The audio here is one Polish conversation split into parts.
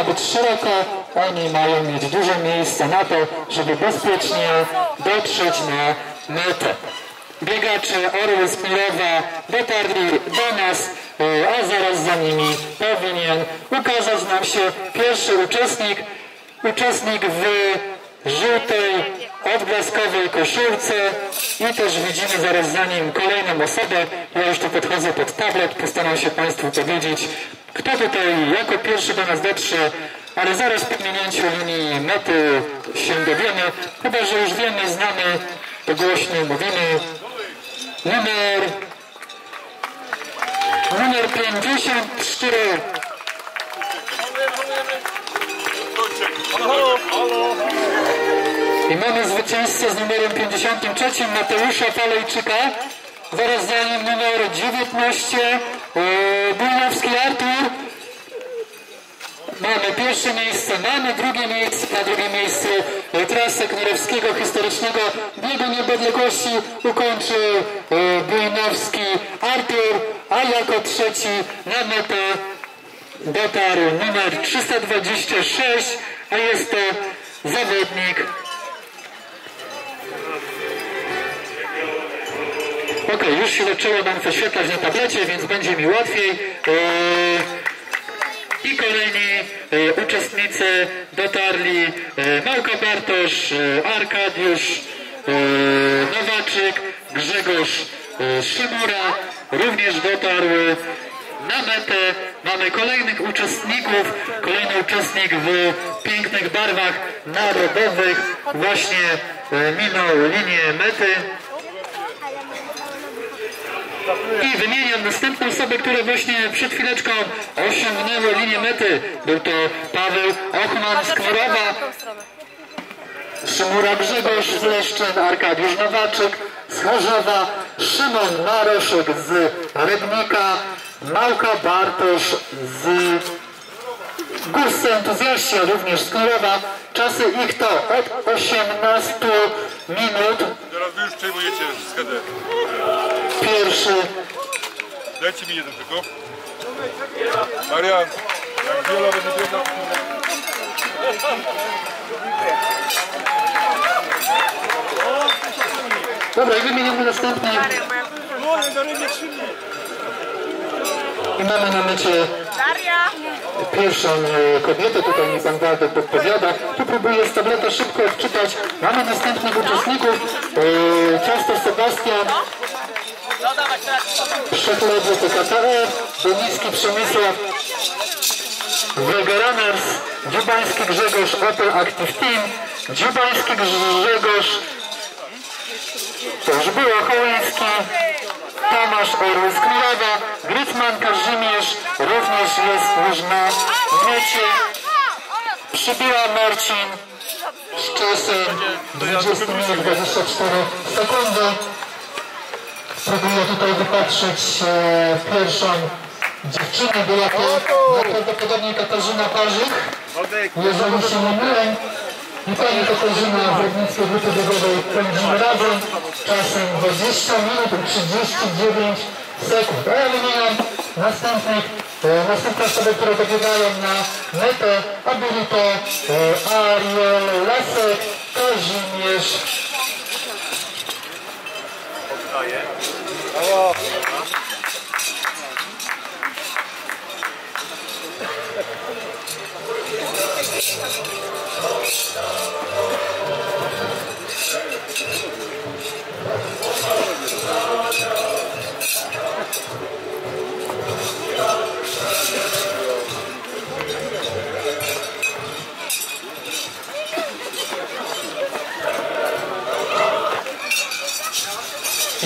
ma być szeroko, oni mają mieć dużo miejsca na to, żeby bezpiecznie dotrzeć na metę. Biegacze Orły z Pilowa dotarli do nas, e, a zaraz za nimi powinien ukazać nam się pierwszy uczestnik, uczestnik w żółtej, odblaskowej koszulce i też widzimy zaraz za nim kolejną osobę. Ja już tu podchodzę pod tablet, postaram się Państwu powiedzieć, kto tutaj jako pierwszy do nas dotrze, ale zaraz po minięciu linii mety się dowiemy, chyba że już wiemy, znamy, to głośno mówimy. Numer numer 54 i mamy zwycięzcę z numerem 53 Mateusza Falejczyka. Zaraz za nim numer 19 e, Bujnowski Artur. Mamy pierwsze miejsce, mamy drugie miejsce, na drugim miejscu e, trasę Knurowskiego historycznego biegu niepodległości ukończył e, Bujnowski Artur, a jako trzeci na metę dotarł numer 326, a jest to zawodnik Ok, już się zaczęło nam wyświetlać na tablecie, więc będzie mi łatwiej. Eee, I kolejni e, uczestnicy dotarli e, Małka Bartosz, Arkadiusz Nowaczyk, Grzegorz Szymura również dotarły na metę. Mamy kolejnych uczestników, kolejny uczestnik w pięknych barwach narodowych właśnie e, minął linię mety. I wymieniam następne osoby, które właśnie przed chwileczką osiągnęły linię mety. Był to Paweł Ochman z Knorowa, Szymura Grzegorz Leszczyn, Arkadiusz Nowaczyk z Chorzowa, Szymon Maroszek z Rybnika, Małka Bartosz z Górscy Entuzjaści, również z Knorowa. Czasy ich to od 18 minut. Teraz wy już przejmujecie schedę. Pierwszy Dajcie mi jeden tylko. Marian, jak wiele będzie biegał. Dobra, i wymieniamy następny. I mamy na mecie pierwszą e, kobietę, tutaj mi pan Waldek podpowiada. Tu próbuję z tableta szybko odczytać. Mamy następnych uczestników. E, Ciasto Sebastian, Przekledzie PKTE, Doniski Przemysław, Wega Runners, Dziubański Grzegorz Opel Active Team, Dziubański Grzegorz, już było, Hołyński, Tomasz Orły z Kmilowa, Grycman Kazimierz również jest już na mecie. Przybyła Marcin z czasem 20 minut 24 sekundy. Spróbuję tutaj wypatrzeć e, pierwszą dziewczynę, była to najprawdopodobniej Katarzyna Parzyk, jeżeli się nie mylę. I pani Katarzyna w Rybnickiej Grupy Biegowej pędzimy razem czasem 20 minut i 39 sekund. A ja wymieniam następnych, e, następne osoby, które dobiegają na metę, a byli to e, Ariel Lasek, Kazimierz I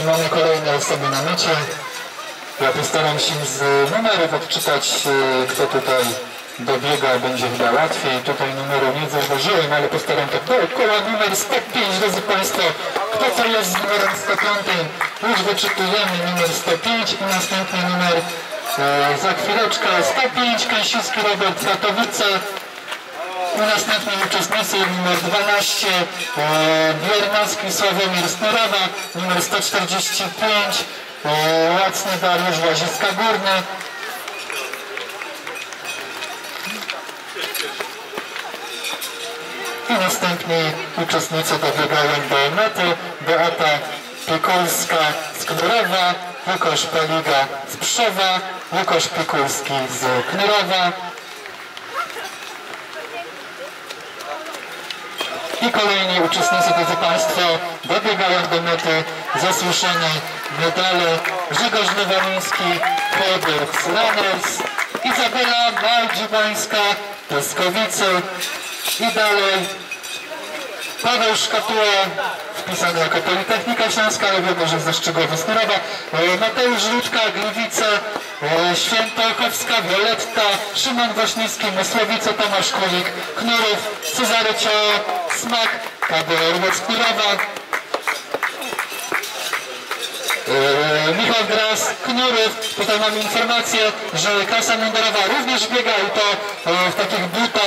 mamy kolejne osoby na mycie. Ja postaram się z numerów odczytać, e, kto tutaj dobiega, będzie chyba łatwiej. Tutaj numeru nie zauważyłem, ale postaram to dookoła. Numer 105, drodzy Państwo, kto to jest z numerem 105? Już wyczytujemy numer 105 i następny numer e, za chwileczkę 105, Kęsiński Robert Katowice. I następni uczestnicy numer 12 e, Biernacki Sławomir Snurowa, numer 145 e, Łacny Dariusz Łaziska Górny, I następni uczestnicy dobiegają do mety. Beata Pikulska z Knurowa, Łukasz Paliga z Przewa, Łukasz Pikulski z Knurowa. I kolejni uczestnicy, drodzy Państwo, dobiegają do mety zasłuszeni medale Grzegorz Nowaliński, Chodor Runners, Izabela Maldziwańska, Pyskowicy i dalej. Paweł Szkatuła, wpisany jako Politechnika Śląska, ale wiemy, że ze Szczegłowy Storowa, e, Mateusz Rudka, Gliwice, e, Świętochowska, Violetta, Szymon Waśniewski, Mysłowice, Tomasz Kulik, Knurów, Cezary Ciało, Smak, KD Orłoc Knurowa, Eee, Michał Gras, Knurów, tutaj mamy informację, że klasa mundurowa również biega i to e, w takich butach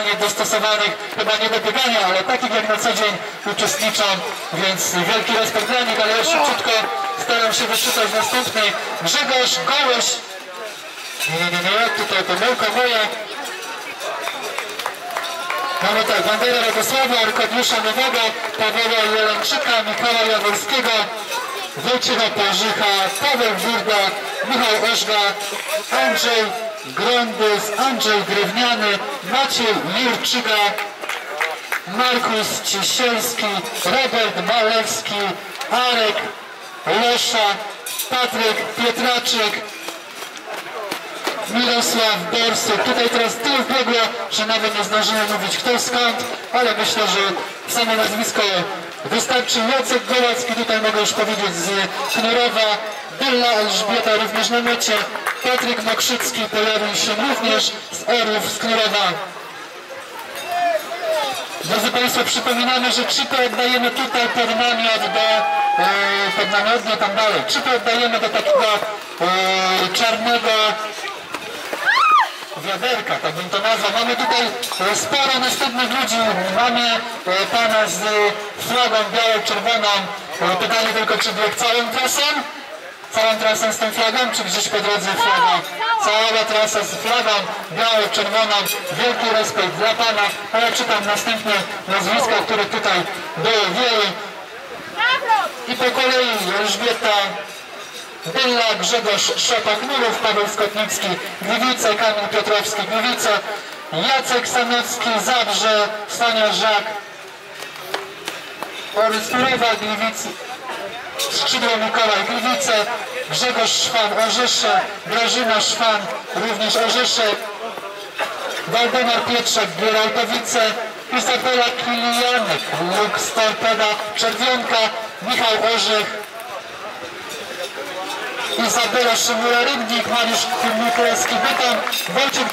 specjalnie dostosowanych, chyba nie do biegania, ale takich jak na co dzień uczestniczą, więc wielki respekt dla nich, ale ja szybciutko staram się wyczytać następny. Grzegorz Gołyś, nie, nie, nie, nie, tutaj pomyłka moja, Mamy tak, Wanderę Radosława, Arkadiusza Nowego, Pawła Jelenczyka, Michała Jaworskiego, Wojciecha Parzycha, Paweł Wurda, Michał Ożga, Andrzej Grądys, Andrzej Drewniany, Maciej Jurczyga, Markus Ciesielski, Robert Malewski, Arek Lesza, Patryk Pietraczek, Mirosław Borsuk. Tutaj teraz tył wbiegło, że nawet nie zdążyłem mówić kto skąd, ale myślę, że samo nazwisko wystarczy. Jacek Gołacki, tutaj mogę już powiedzieć z Knurowa, Bella Elżbieta również na mecie, Patryk Mokrzycki pojawił się również z Orłów z Knurowa. Drodzy Państwo, przypominamy, że chipy oddajemy tutaj pod namiot do, e, pod tam dalej, chipy oddajemy do takiego e, czarnego wiaderka, tak bym to nazwał. Mamy tutaj e, sporo następnych ludzi. Mamy e, pana z flagą biało-czerwoną. Pytanie tylko, czy bieg całą trasą? Całą trasą z tą flagą, czy gdzieś po drodze flaga? Cała trasa z flagą biało-czerwoną. Wielki respekt dla pana. A ja czytam następne nazwiska, które tutaj było wielu. I po kolei Elżbieta Bella, Grzegorz Szopak-Murów, Paweł Skotnicki, Gliwice, Kamil Piotrowski, Gliwice, Jacek Sanowski, Zabrze, Sonia Żak, Oryskurowa, Gliwice, Skrzydło Mikołaj, Gliwice, Grzegorz Szwan, Orzesze, Grażyna Szwan, również Orzesze, Waldemar Pietrzak, Gierałtowice, Izabela Kilianek, Luk Storpeda, Czerwionka, Michał Orzech, Izabela Szymura-Rybnik, Mariusz Mikulewski Bytom, Wojciech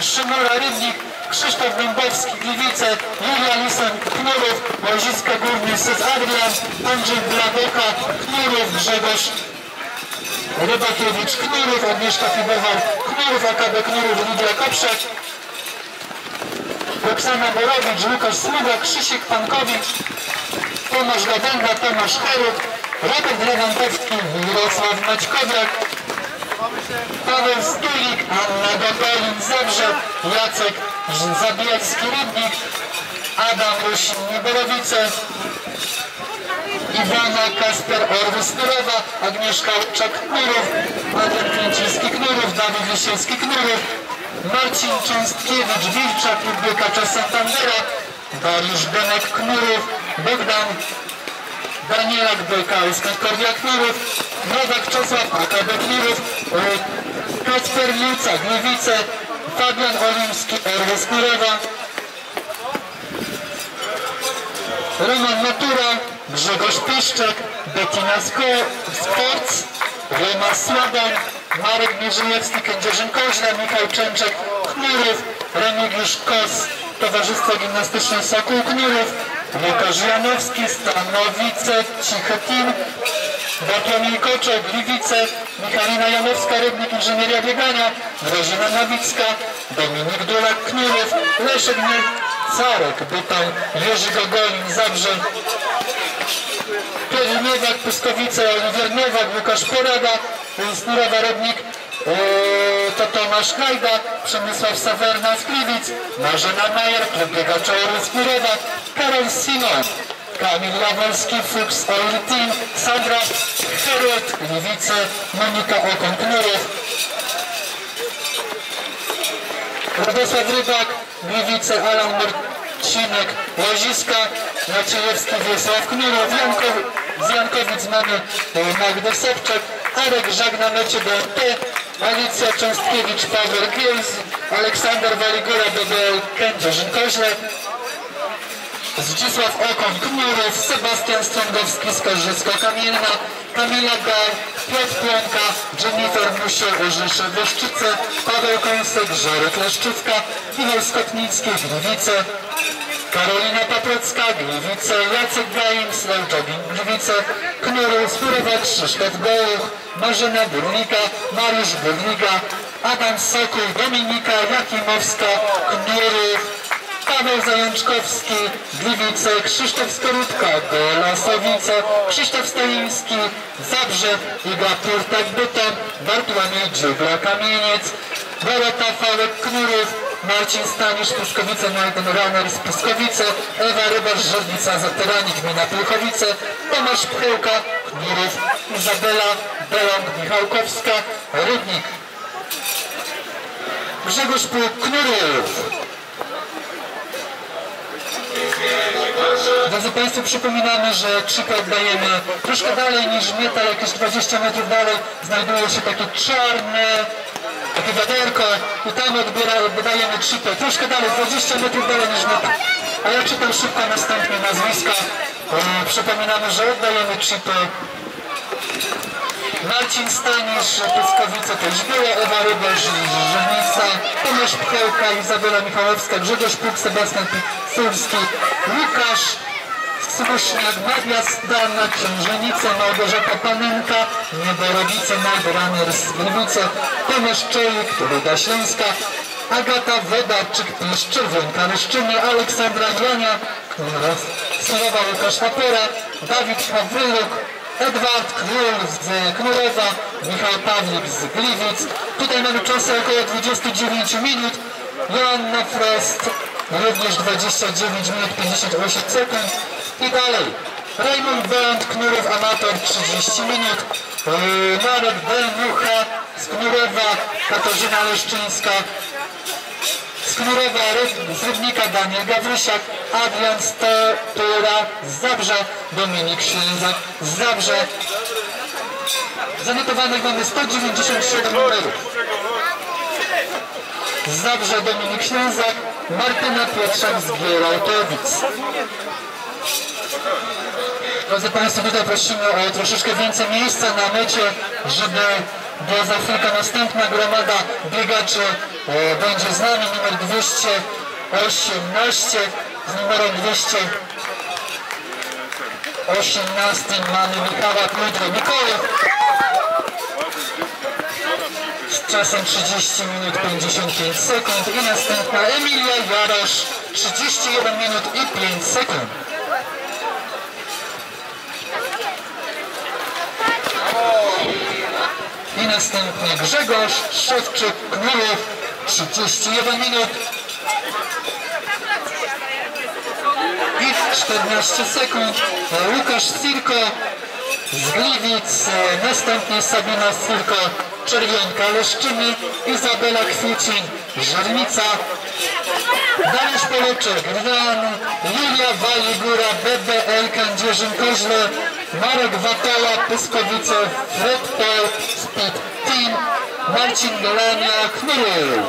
Szymura-Rybnik, Krzysztof Dębowski, Gliwice, Julia Lisen, Knurów, Łaziska Górny, Sys Adrian, Andrzej Bladoka, Knurów, Grzegorz Rybakiewicz, Knurów, Agnieszka Fibowar, Knurów, AKB Knurów, Lidia Kopszak, Roxana Borowicz, Łukasz Sługa, Krzysiek Pankowicz, Tomasz Gadenga, Tomasz Heruk, Robert Lewandowski, Mirosław Maćkowiak, Paweł Stulik, Anna Gogolin, Zabrze, Jacek Zabijacki, Rybnik, Adam Rusin, Borowice, Iwana Kasper Orwys Knurowa, Agnieszka Czak Knurów, Adrian Kręciński Knurów, Dawid Lisiewski Knurów, Marcin Cząstkiewicz Wilczak, Ludwika Santandera, Dariusz Benek Knurów, Bogdan Danielak Belkałska, Kordia Knurów, Nowak Czesław, AKB Knurów, e, Kacper Luca, Gliwice, Fabian Olimski, Orwys Knurowa, Roman Natura, Grzegorz Piszczek, Bettina Sports, Rema Sładoń, Marek Mierzejewski, Kędzierzyn Koźle, Michał Częczek, Knurów, Remigiusz Kos, Towarzystwo Gimnastyczne Sokół Knurów, Łukasz Janowski, Stanowice, Cichy Team, Bartłomiej Koczek, Gliwice, Michalina Janowska, Rybnik Inżynieria Biegania, Grażyna Nowicka, Dominik Dulak, Knurów, Leszek Niecarek, Bytoń, Jerzy Gogolin, Zabrze, Piotr Nowak, Pyskowice, Oliwier Nowak, Łukasz Porada, Snurowa Rybnik, Yy, to Tomasz Hajda, Przemysław Sawerna z Gliwic, Marzena Majer, klub biegacza Ruskirowa, Karol Simon, Kamil Lawolski, Fuchs Team, Sandra Herod, Gliwice, Monika Okon-Knurów, Radosław Rybak, Gliwice, Alan Marcinek, Łaziska, Maciejewski, Wiesław Knurów, Jankow, z Jankowic mamy e, Magdę Sobczak, Arek Żag na mecie BMP, Alicja Cząstkiewicz, Paweł Giels, Aleksander Waligura, BBL Kędzierzyn-Koźle, Zdzisław Okon, Knurów, Sebastian Strągowski, Skarżysko-Kamienna, Kamila Gał, Piotr Płonka, Jennifer Musie, Urzysze Wyszczyce, Paweł Kąsek, Żorek Leszczówka, Michał Skotnicki, Gliwice, Karolina Paprocka, Gliwice, Jacek Gaim, Jogging, Gliwice, Knurów, Spurowak, Krzysztof Gołuch, Marzena Burnika, Mariusz Burnika, Adam Sokół, Dominika Jakimowska, Knurów, Paweł Zajączkowski, Gliwice, Krzysztof Skorupka, Lasowice, Krzysztof Staliński, Zabrze, Iga Turtak Bytom, Bartłomiej Dziubla Kamieniec, Dorota Fałek Knurów, Marcin Stanisz, Puszkowice, Najden Runner z Puskowice, Ewa Rybarz, Żernica Zateranik, Gmina Pylchowice, Tomasz Pchełka, Knurów, Izabela Beląg, Michałkowska, Rybnik, Grzegorz Pług, Knurów. Drodzy Państwo, przypominamy, że krzykę oddajemy troszkę dalej niż metal, jakieś 20 metrów dalej znajduje się takie czarne takie wiaderko i tam odbiera, oddajemy chipę. Troszkę dalej, 20 metrów dalej niż metal. A ja czytam szybko następne nazwiska. E, przypominamy, że oddajemy chipy. Marcin Stanisz, Pyskowice to już było, Ewa Rybarz, Żenica, Tomasz Pchełka, Izabela Michałowska, Grzegorz Puk, Sebastian Piculski, Łukasz Smuszniak, Nadia Stana, Księżenice, Małgorzata Panenka, Nieborowice, Najbraner z Gliwice, Tomasz Czelik, Ruda Śląska, Agata Wodarczyk, Piszczywonka, Ryszczyny, Aleksandra Jania, Słowa Łukasz Tapera, Dawid Pawryluk, Edward Król z Knurowa, Michał Pawlik z Gliwic. Tutaj mamy czasy około 29 minut. Joanna Frost również 29 minut 58 sekund. I dalej. Raymond Band, Knurów Amator 30 minut. Yy, Marek Belmucha z Knurowa, Katarzyna Leszczyńska Knurowa, z Rybnika Daniel Gawrysiak, Adrian Stotura z Zabrze, Dominik Ślęzak z Zabrze. Zanotowanych mamy 197 numerów. Z Zabrze Dominik Ślęzak, Martyna Pietrzak z Gierałtowic. Drodzy Państwo, tutaj prosimy o troszeczkę więcej miejsca na mecie, żeby była za chwilkę następna gromada biegaczy e, będzie z nami, numer 218, z numerem 218 mamy Michała Kludro Mikołów z czasem 30 minut 55 sekund i następna Emilia Jarosz 31 minut i 5 sekund. I następnie Grzegorz Szewczyk Knurów 31 minut i 14 sekund. Łukasz Sirko z Gliwic, następnie Sabina Sirko Czerwionka Leszczyny, Izabela Kwiecin Żernica, Dariusz Poleczek, Rdan, Julia Waligura, BBL Kędzierzyn-Koźle, Marek Watala, Pyskowice, Fred Paul, Speed Team, Marcin Golania, Knurów.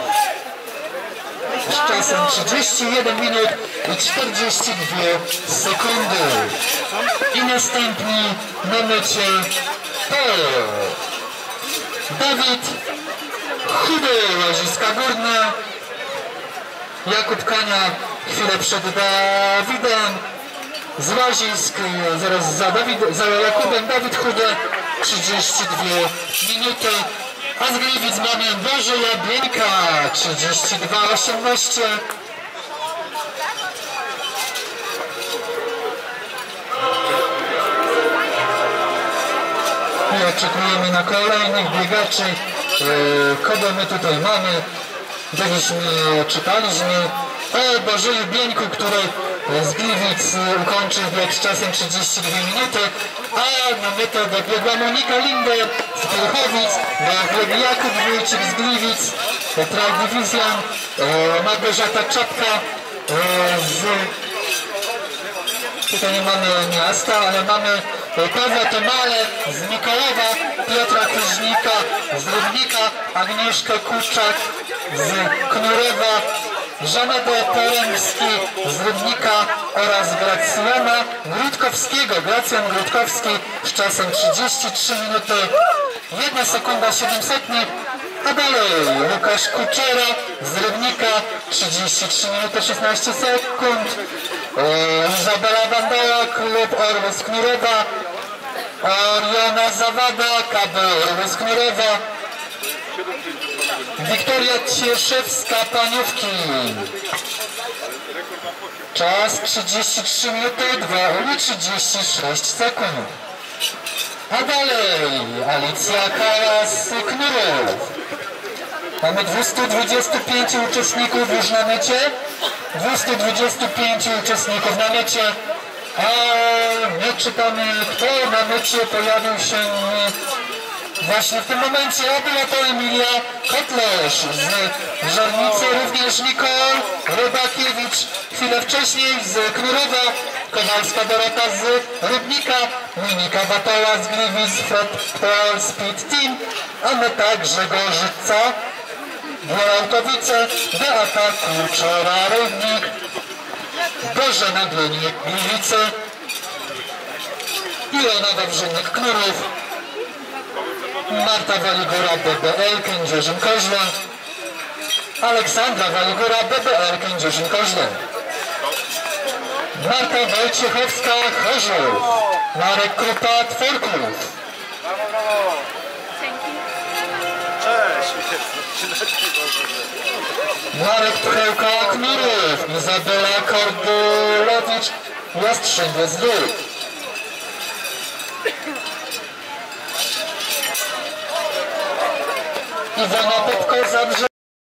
Z czasem 31 minut i 42 sekundy. I następni na mecie to Dawid Chudy, Łaziska Górne, Jakub Kania chwilę przed Dawidem, z Łazisk, zaraz za, Dawid, za Jakubem Dawid Chudy, 32 minuty, a z Gliwic mamy Boże Jabłynka, 32-18. I oczekujemy na kolejnych biegaczy kogo my tutaj mamy? Gdzieśmy czytaliśmy o Bożeju Bieńku, który z Gliwic ukończył bieg z czasem 32 minuty, a na metę dobiegła Monika Linder z Piechowic, dobiegł Jakub Wójcik z Gliwic, Traj Division, e, Małgorzata Czapka e, z Tutaj nie mamy miasta, ale mamy Pawła Tomale z Mikołowa, Piotra Kuźnika z Rybnika, Agnieszkę Kuczak z Knurowa, Żanetę Poremski z Rybnika oraz Gracjana Grudkowskiego. Gracjan Grudkowski z czasem 33 minuty 1 sekunda 700 a dalej Łukasz Kuczera z Rybnika 33 minuty 16 sekund. E, Izabela Bandola, klub Orłos Knurowa Oriona Zawada, KB Orłos Knurowa Wiktoria Cieszewska, Paniówki Czas 33 minuty 2 i 36 sekund a dalej Alicja Kalas Knurów. Mamy 225 uczestników już na mecie. 225 uczestników na mecie. A my czytamy, kto na mecie pojawił się właśnie w tym momencie. A była to Emilia Kotlerz z Żarnicy, również Nikol Rybakiewicz chwilę wcześniej z Knurowa. Kowalska Dorota z Rybnika, Monika Batola z Gliwic, Fred Pearl Speed Team, a my także Gorzyca, Dworautowice, Beata Kuczora Rybnik, Bożena Glinik Gliwice, Ilona Wawrzynek Knurów, Marta Waligora BBL Kędzierzyn Koźle, Aleksandra Waligora BBL Kędzierzyn Koźle. Marta Wojciechowska Chorzów, Marek Krupa Tworków, Marek Pchełka Knurów, Izabela Kordulowicz e vem até por causa dos